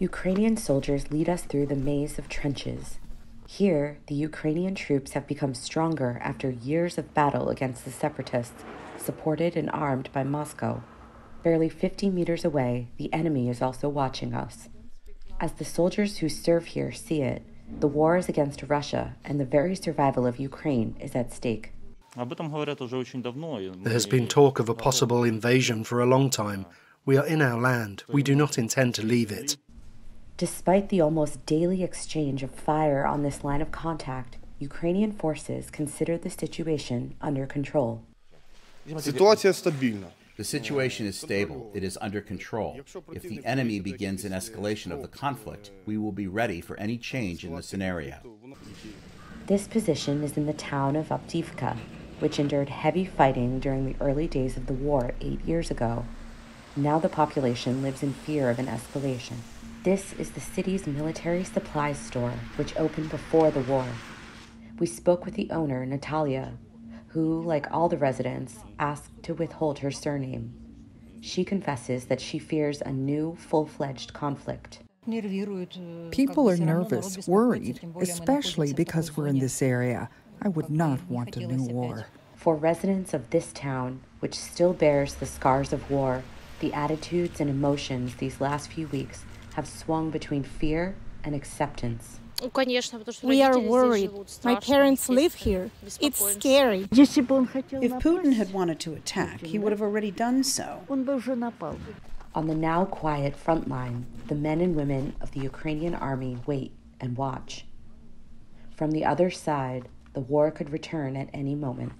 Ukrainian soldiers lead us through the maze of trenches. Here, the Ukrainian troops have become stronger after years of battle against the separatists, supported and armed by Moscow. Barely 50 meters away, the enemy is also watching us. As the soldiers who serve here see it, the war is against Russia and the very survival of Ukraine is at stake. There has been talk of a possible invasion for a long time. We are in our land. We do not intend to leave it. Despite the almost daily exchange of fire on this line of contact, Ukrainian forces consider the situation under control. Ситуація стабільна. The situation is stable. It is under control. If the enemy begins an escalation of the conflict, we will be ready for any change in the scenario. This position is in the town of Avdiivka, which endured heavy fighting during the early days of the war eight years ago. Now the population lives in fear of an escalation. This is the city's military supplies store, which opened before the war. We spoke with the owner, Natalia, who, like all the residents, asked to withhold her surname. She confesses that she fears a new, full fledged conflict. People are nervous, worried, especially because we're in this area. I would not want a new war. For residents of this town, which still bears the scars of war, the attitudes and emotions these last few weeks have swung between fear and acceptance. We are worried. My parents live here. It's scary. If Putin had wanted to attack, he would have already done so. On the now quiet front line, the men and women of the Ukrainian army wait and watch. From the other side, the war could return at any moment.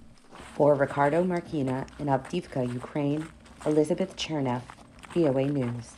For Ricardo Marquina in Avdiivka, Ukraine, Elizabeth Cherneff, VOA News.